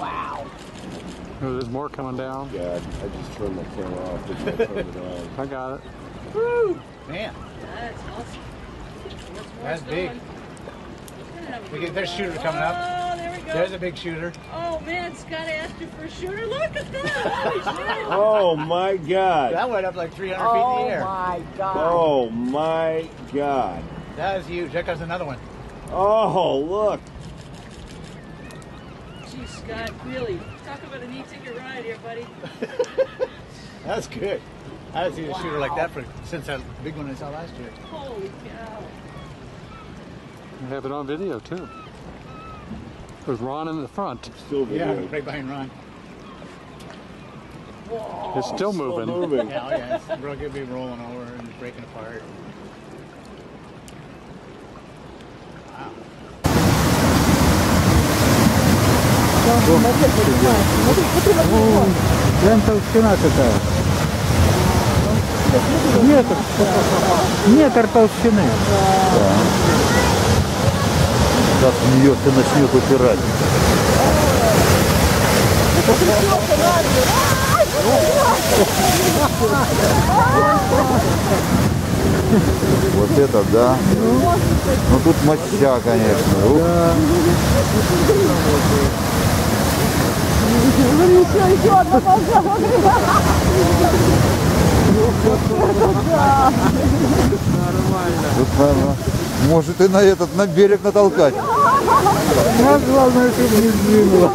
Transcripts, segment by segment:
Oh, there's more coming down. Yeah, I just turned my camera off. Didn't I turn it on? I got it. Woo! Man, That's awesome. that's big. We get, there's shooter coming up. Oh, there we go. There's a big shooter. Oh man, Scott asked you for a shooter. Look at that. Holy shit. Oh my God! That went up like 300 feet in the air. Oh my God. Oh my God! That is huge. There comes another one. Oh look! Gee, Scott, really. Talk about an E-ticket ride here, buddy. That's good. I haven't seen a shooter like that for since that big one I saw last year. Holy cow. I have it on video too. There's Ron in the front. Still Yeah, right behind Ron. It's still moving. Still moving. Yeah, oh yeah, it's, bro, it'll be rolling over and breaking apart. Прям толщина какая. Метр. Метр толщины. Сейчас в нее ты начнет упирать. Вот это да. Ну тут моща, конечно. Ух. Тут, наверно, может и на этот, на берег натолкать. Нас главное, чтобы не сдвинуло.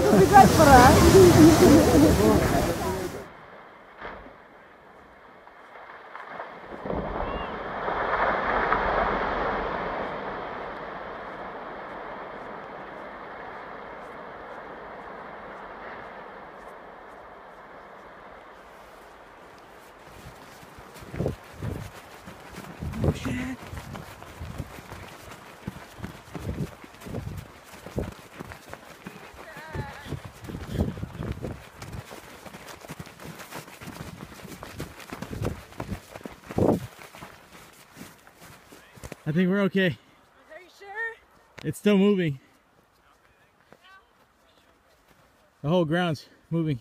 I think we're okay. Are you sure? It's still moving. The whole ground's moving.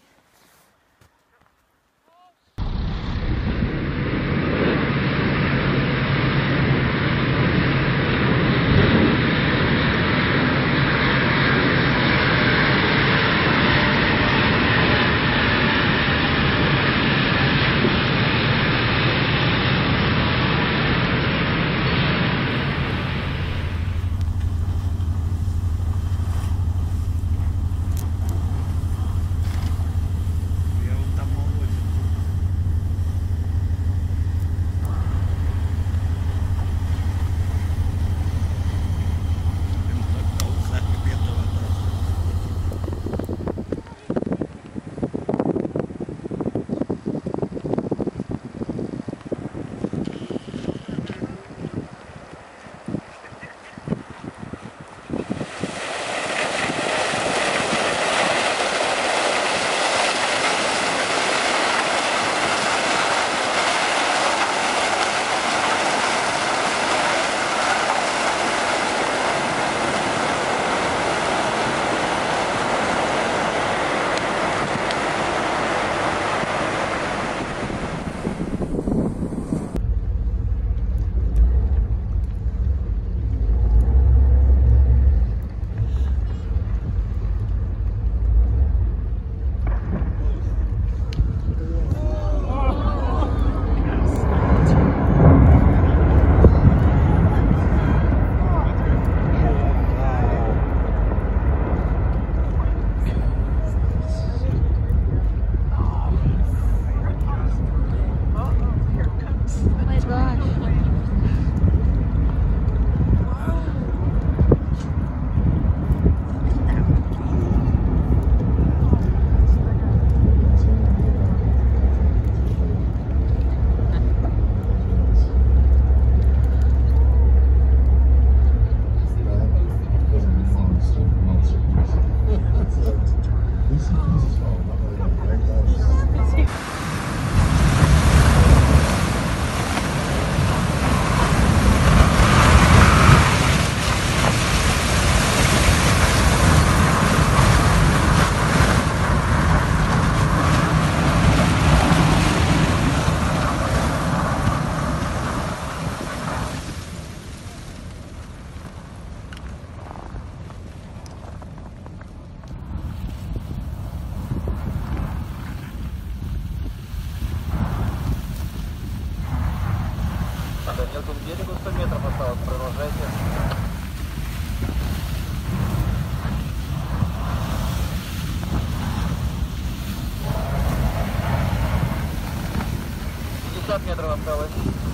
надо. Нету к берегу 100 метров осталось, продолжайте. Пятьдесят метров осталось.